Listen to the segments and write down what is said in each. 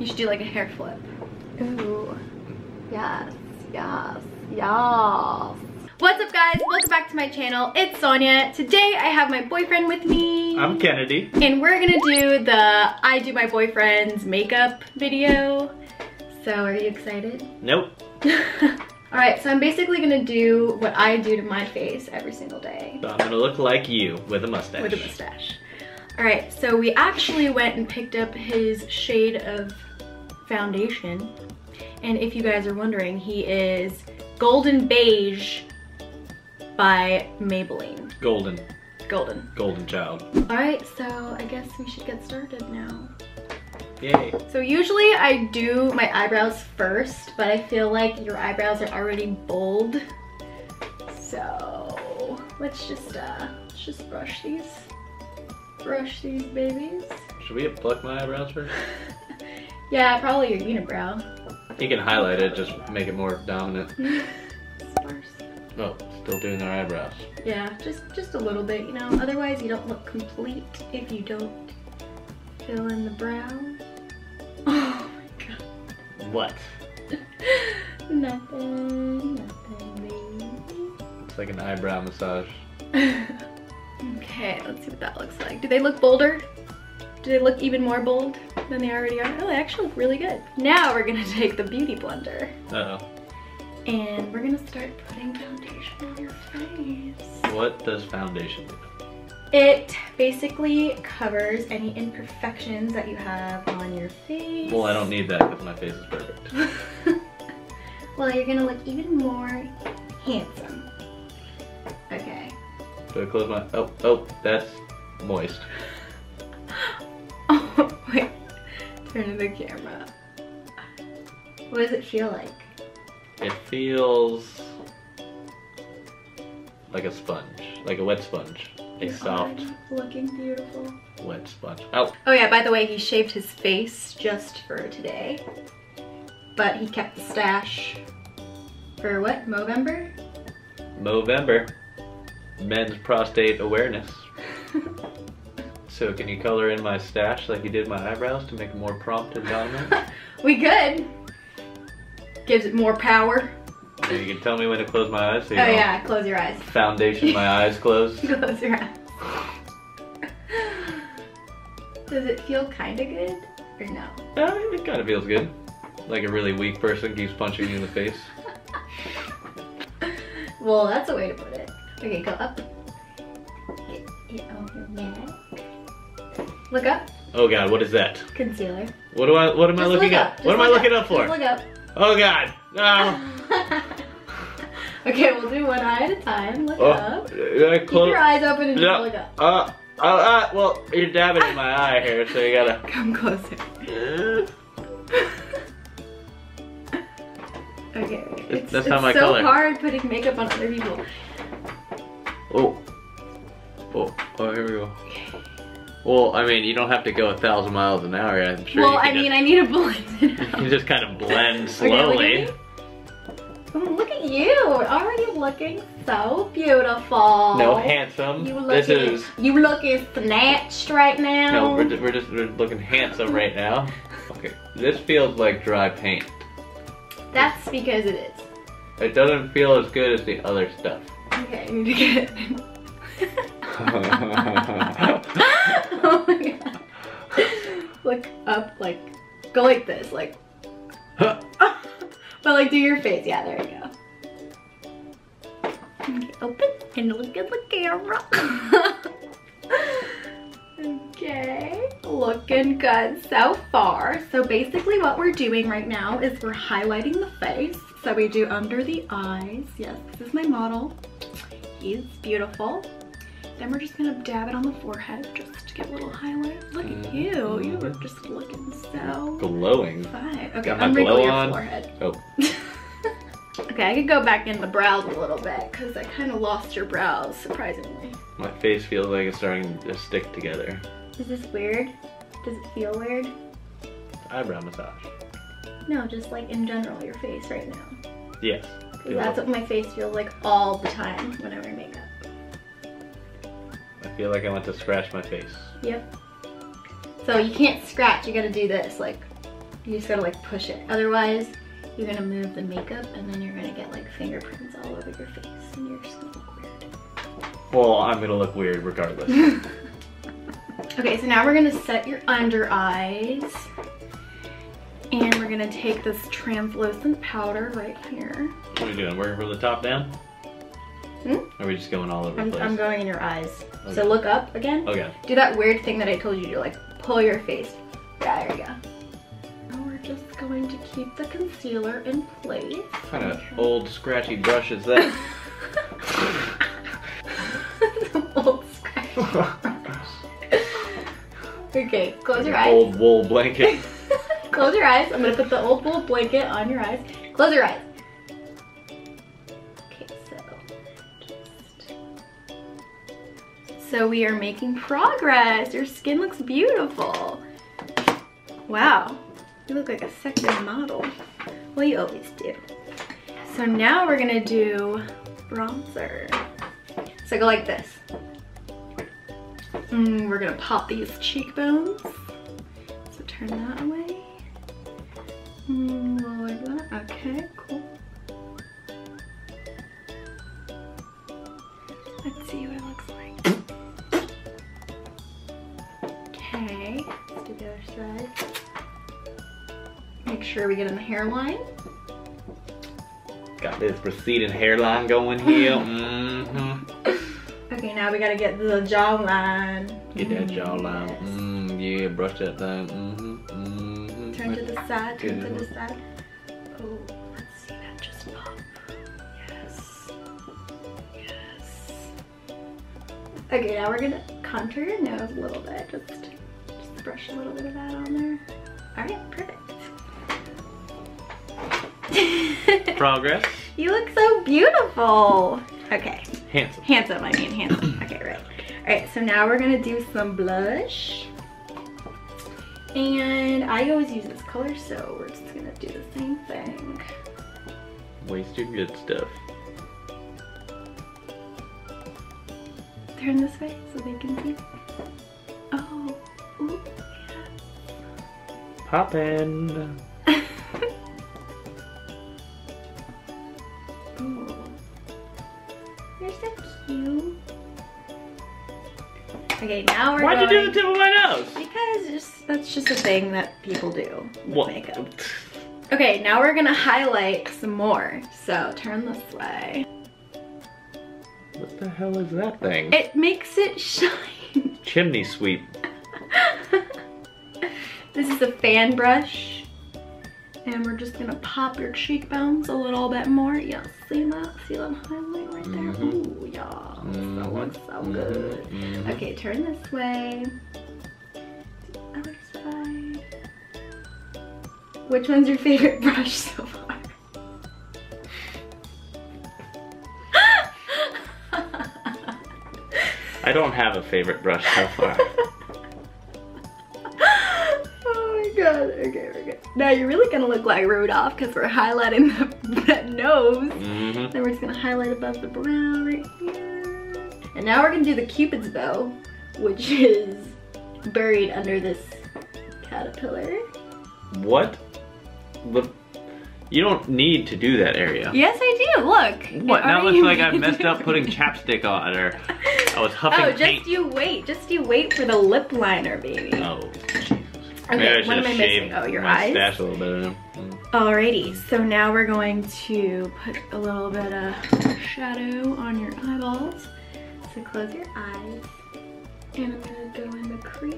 You should do like a hair flip. Ooh. Yes, yes, yes. What's up guys? Welcome back to my channel. It's Sonya. Today I have my boyfriend with me. I'm Kennedy. And we're gonna do the I do my boyfriend's makeup video. So are you excited? Nope. Alright, so I'm basically gonna do what I do to my face every single day. So I'm gonna look like you with a mustache. With a mustache. Alright, so we actually went and picked up his shade of foundation. And if you guys are wondering, he is Golden Beige by Maybelline. Golden. Golden. Golden child. Alright, so I guess we should get started now. Yay. So usually I do my eyebrows first, but I feel like your eyebrows are already bold. So let's just uh let's just brush these. Brush these babies. Should we pluck my eyebrows first? Yeah, probably your unibrow. You can highlight it, just make it more dominant. Oh, still doing their eyebrows. Yeah, just just a little bit, you know. Otherwise you don't look complete if you don't fill in the brow. Oh my god. What? Nothing, nothing, baby. It's like an eyebrow massage. okay, let's see what that looks like. Do they look bolder? Do they look even more bold than they already are? Oh, they actually look really good. Now we're gonna take the Beauty Blender Uh oh. and we're gonna start putting foundation on your face. What does foundation do? It basically covers any imperfections that you have on your face. Well, I don't need that because my face is perfect. well, you're gonna look even more handsome. Okay. Do I close my? Oh, oh, that's moist. Turn to the camera. What does it feel like? It feels like a sponge, like a wet sponge. A You're soft, Looking beautiful. wet sponge. Oh, Oh yeah, by the way, he shaved his face just for today. But he kept the stash for what, Movember? Movember. Men's prostate awareness. So can you color in my stash like you did my eyebrows to make it more prompt and dominant? we could. Gives it more power. so you can tell me when to close my eyes so Oh yeah, close your eyes. foundation my eyes closed. Close your eyes. Does it feel kinda good? Or no? Uh, it kind of feels good. Like a really weak person keeps punching you in the face. Well, that's a way to put it. Okay, go up. Get it on your neck. Look up. Oh god, what is that? Concealer. What do I what am I looking look at? up. What Just am I looking up for? Just look up. Oh god. No. okay, we'll do one eye at a time. Look Oh, up. Keep your eyes open and just No. look up. Uh, uh, uh, well, you're dabbing in my eye here, so you gotta. Come closer. Okay, okay. It's, that's it's how my so color. hard putting makeup on other people. Oh. Oh, oh, here we go. Well, I mean, you don't have to go a thousand miles an hour. I'm sure well, I mean, I need to blend it just, you can just kind of blend Okay, look at slowly. Oh, look at you, already looking so beautiful. no, handsome. You This looking, is you looking snatched right now. no. We're just, we're just we're looking handsome right now. Okay, this feels like dry paint. That's because it is. It doesn't feel as good as the other stuff. Okay, I need to get it. God. Look up, like, go like this, like, but like do your face. Yeah, there you go. Okay, open and look at the camera. okay, looking good so far. So basically what we're doing right now is we're highlighting the face. So we do under the eyes. Yes, this is my model. He's beautiful. Then we're just gonna dab it on the forehead just to get a little highlight. Look at you, you were mm-hmm. just looking so Glowing. fine. Okay, Got my glow your on. forehead. Oh. Okay, I could go back in the brows a little bit because I kind of lost your brows, surprisingly. My face feels like it's starting to stick together. Is this weird? Does it feel weird? Eyebrow massage. No, just like in general, your face right now. Yes. that's what my face feels like all the time when I wear makeup. I feel like I want to scratch my face. Yep. So you can't scratch, you gotta do this, like, You just gotta like push it. Otherwise, you're gonna move the makeup and then you're gonna get like fingerprints all over your face and you're just gonna look weird. Well, I'm gonna look weird regardless. okay, so now we're gonna set your under eyes. And we're gonna take this translucent powder right here. What are we doing? Working from the top down? Hmm? Are we just going all over I'm, the place? I'm going in your eyes. Okay. So look up again. Okay. Do that weird thing that I told you to like pull your face. Yeah, there you go. Now we're just going to keep the concealer in place. What kind of old scratchy brush is that? Old scratch. okay, close your eyes. Old wool blanket. Close your eyes. I'm gonna put the old wool blanket on your eyes. Close your eyes. So we are making progress. Your skin looks beautiful. Wow, you look like a second model. Well, you always do. So now we're gonna do bronzer. So go like this. Mm, we're gonna pop these cheekbones. So turn that away. Mm, sure we get in the hairline. Got this receding hairline going here. Mm-hmm. Okay, now we gotta get the jawline. Get that Mm, jawline. yes. Mm, yeah, brush that thing. Mm-hmm. Mm-hmm. Turn to the side, turn to the side. Oh, let's see that just pop. Yes. Yes. Okay, now we're gonna contour your nose a little bit. Just, just brush a little bit of that on there. All right, perfect. Progress. you look so beautiful. Okay, Handsome. handsome, I mean handsome. Okay, right. All right, so now we're gonna do some blush. And I always use this color, so we're just gonna do the same thing. Waste your good stuff. Turn this way so they can see. Oh, ooh, Poppin'. yeah. Ooh. Okay, now we're Why'd you do the tip of my nose? Because just that's just a thing that people do with What? makeup. Okay, now we're gonna highlight some more. So turn this way. What the hell is that thing? It makes it shine. Chimney sweep. this is a fan brush. And we're just gonna pop your cheekbones a little bit more. Yeah, see that? See that highlight right there? Mhm. Ooh, yeah. That looks so Mhm. good. Mhm. Okay, turn this way. The other side. Which one's your favorite brush so far? I don't have a favorite brush so far. oh my god, okay. Now you're really gonna look like Rudolph because we're highlighting the, that nose. mm-hmm. Then we're just gonna highlight above the brow right here. And now we're gonna do the cupid's bow, which is buried under this caterpillar. What? The... You don't need to do that area. Yes, I do, look. What? Now it looks like I messed up putting chapstick on, or I was huffing Oh, just paint. you wait. Just you wait for the lip liner, baby. Oh, Okay, what am I missing? Oh, your eyes? stash a little bit. Mm. Alrighty, so now we're going to put a little bit of shadow on your eyeballs. So close your eyes. And I'm gonna go in the crease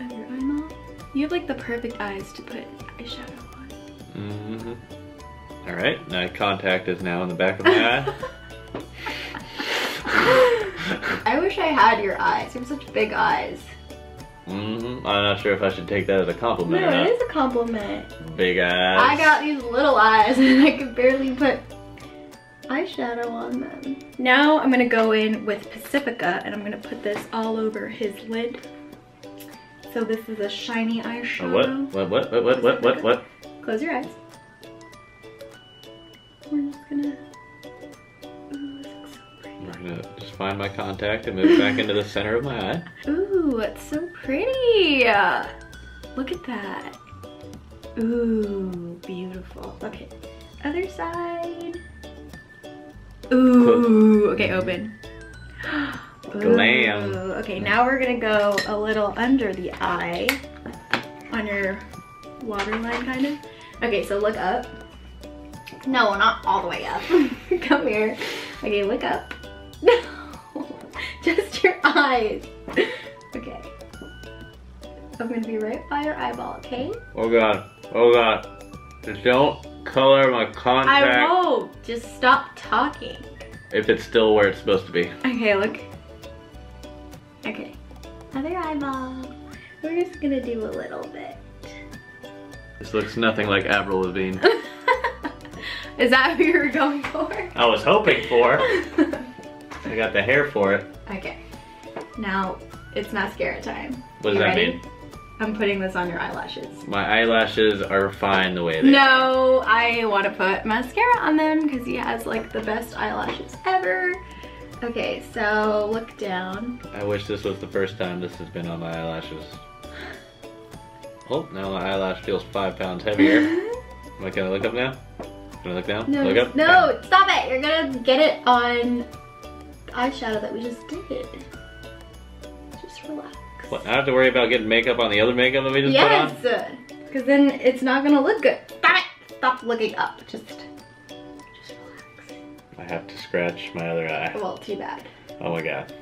of your eyeball. You have like the perfect eyes to put eyeshadow on. Mm-hmm. All right, now contact is now in the back of my eye. I wish I had your eyes. You have such big eyes. Mm-hmm. I'm not sure if I should take that as a compliment No, or not. it is a compliment. Big eyes. I got these little eyes and I could barely put eyeshadow on them. Now I'm gonna go in with Pacifica and I'm gonna put this all over his lid. So this is a shiny eyeshadow. what? What? What? What? What? What? What? Close your eyes. We're just gonna. Ooh, this looks so pretty. We're gonna just find my contact and move it back into the center of my eye. Ooh, it's so pretty. Look at that. Ooh, beautiful. Okay, other side. Ooh, okay, open. Glam. Ooh, Okay, now we're gonna go a little under the eye on your waterline kind of. Okay, so look up. No, not all the way up. Come here. Okay, look up. Just your eyes. Okay. I'm gonna be right by your eyeball, okay? Oh god. Oh god. Just don't color my contact I won't. Just stop talking. if it's still where it's supposed to be. Okay, look. Okay. Other eyeball. We're just gonna do a little bit. This looks nothing like Avril Lavigne. Is that who you were going for? I was hoping for. I got the hair for it. okay. Now it's mascara time. What does You that ready? mean? I'm putting this on your eyelashes. My eyelashes are fine the way they are. No, I want to put mascara on them because he has like the best eyelashes ever. Okay, so look down. I wish this was the first time this has been on my eyelashes. Oh, now my eyelash feels five pounds heavier. Am I gonna look up now? Can I look down? No, look up? no, stop it. You're gonna get it on eyeshadow that we just did. Just relax. What, I have to worry about getting makeup on the other makeup that we just put on? Yes, because then it's not gonna look good. Stop it. Stop looking up. Just, just relax. I have to scratch my other eye. Well, too bad. Oh my god.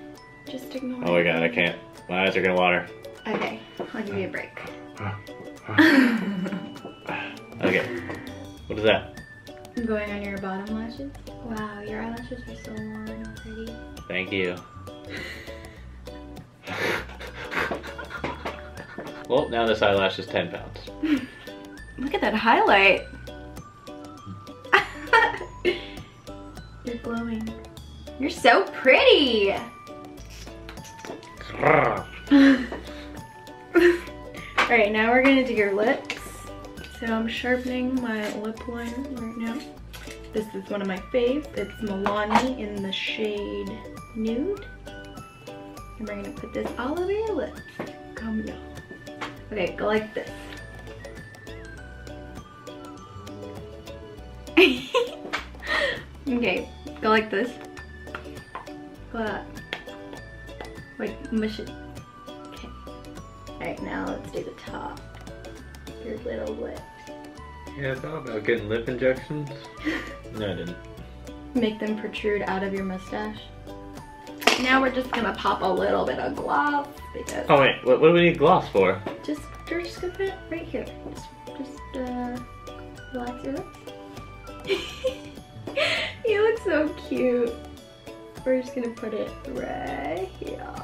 Just ignore it. Oh my god, I can't. My eyes are gonna water. Okay, I'll give you a break. Okay. What is that? I'm going on your bottom lashes. Wow, your eyelashes are so long and pretty. Thank you. well, now this eyelash is 10 pounds. Look at that highlight. You're glowing. You're so pretty. All right, now we're gonna do your lips. So I'm sharpening my lip liner right now. This is one of my faves. It's Milani in the shade Nude. And we're gonna put this all over your lips. Come down. Okay, go like this. okay, go like this. Go that. Wait, mush it. Okay. Alright, now let's do the top. Your little lip. Yeah, I thought about getting lip injections. No, I didn't. Make them protrude out of your mustache. Now we're just gonna pop a little bit of gloss because Oh wait, what, what do we need gloss for? just just gonna put it right here. Just just uh relax your lips. you look so cute. We're just gonna put it right here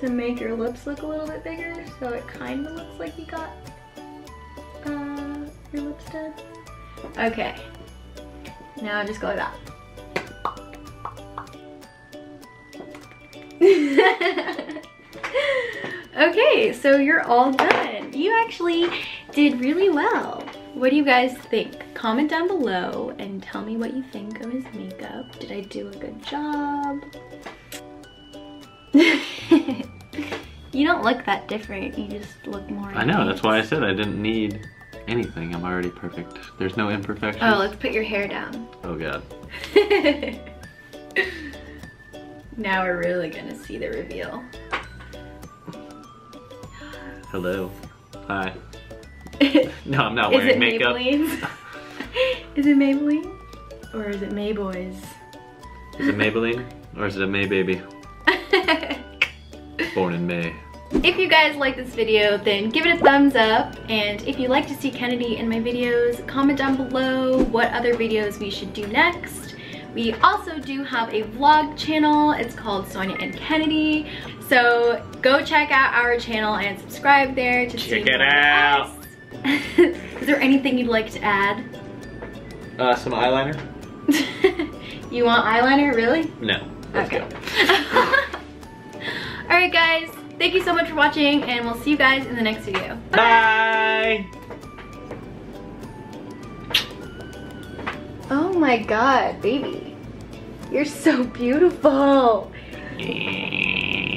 to make your lips look a little bit bigger, so it kind of looks like you got uh, your lips done. Okay. Now just go like that. okay, so you're all done. You actually did really well. What do you guys think? Comment down below and tell me what you think of his makeup. Did I do a good job? you don't look that different. You just look more I know, that's why I said I didn't need anything. I'm already perfect. There's no imperfections. Oh, let's put your hair down. Oh god. now we're really gonna see the reveal. Hello. Hi. No, I'm not Is wearing it makeup. Maybelline? is it Maybelline? Or is it Mayboys? Is it Maybelline? Or is it a May baby? Born in May. If you guys like this video, then give it a thumbs up. And if you'd like to see Kennedy in my videos, comment down below what other videos we should do next. We also do have a vlog channel. It's called Sonya and Kennedy. So go check out our channel and subscribe there to see Check it out. Is there anything you'd like to add? Uh, some eyeliner? you want eyeliner, really? No. Let's okay. go. Alright guys, thank you so much for watching and we'll see you guys in the next video. Bye! Oh my god, baby. You're so beautiful. Bye.